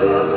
the end.